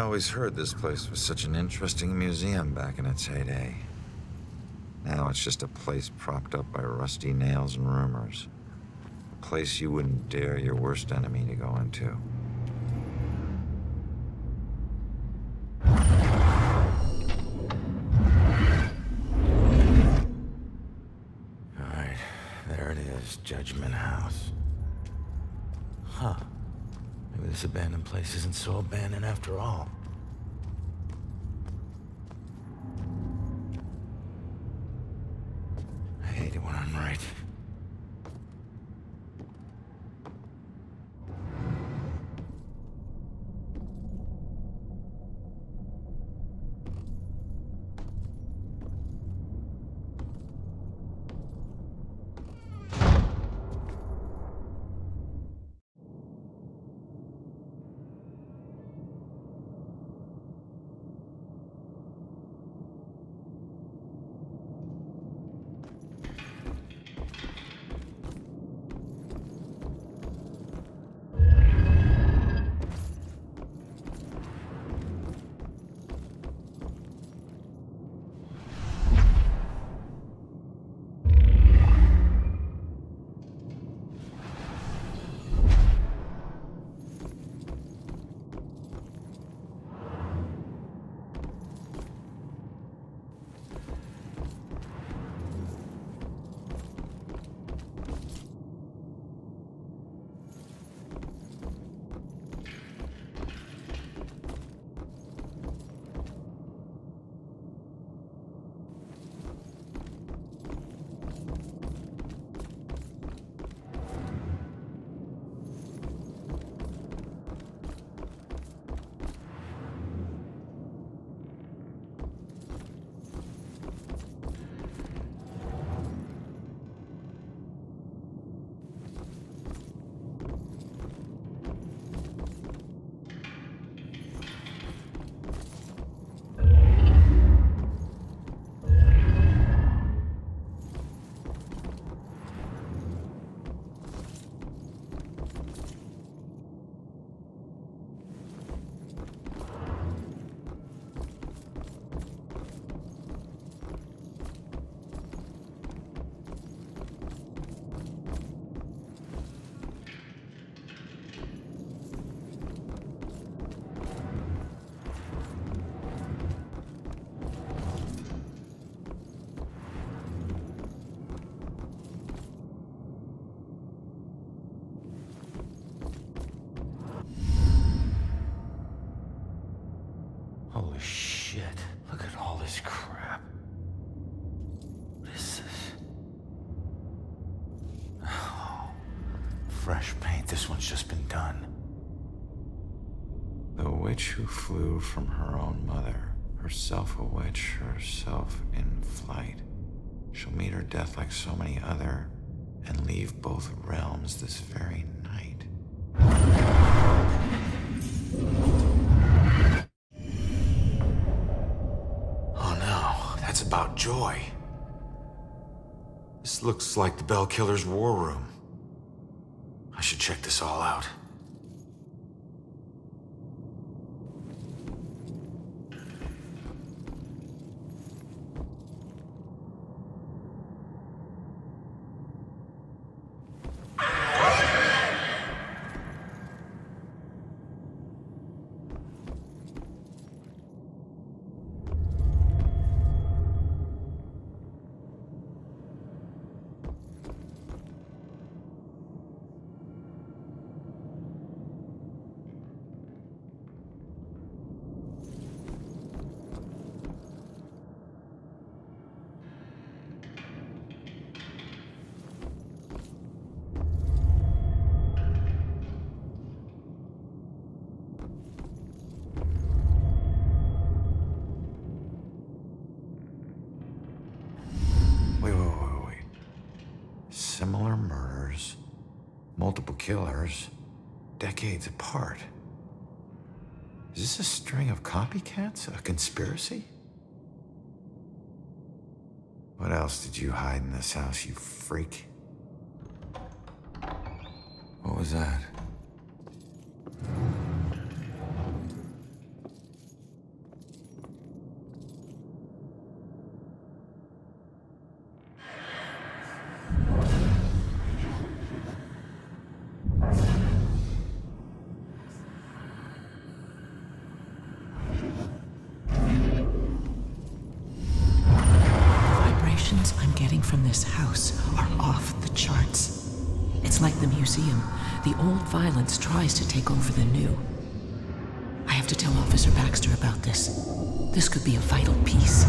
I always heard this place was such an interesting museum back in its heyday. Now it's just a place propped up by rusty nails and rumors. A place you wouldn't dare your worst enemy to go into. Alright, there it is, Judgment House. Huh. This abandoned place isn't so abandoned after all. Fresh paint. This one's just been done. The witch who flew from her own mother, herself a witch, herself in flight. She'll meet her death like so many other, and leave both realms this very night. Oh no, that's about Joy. This looks like the Bell Killer's war room. I should check this all out. Multiple killers, decades apart. Is this a string of copycats? A conspiracy? What else did you hide in this house, you freak? What was that? From this house are off the charts. It's like the museum. The old violence tries to take over the new. I have to tell Officer Baxter about this. This could be a vital piece.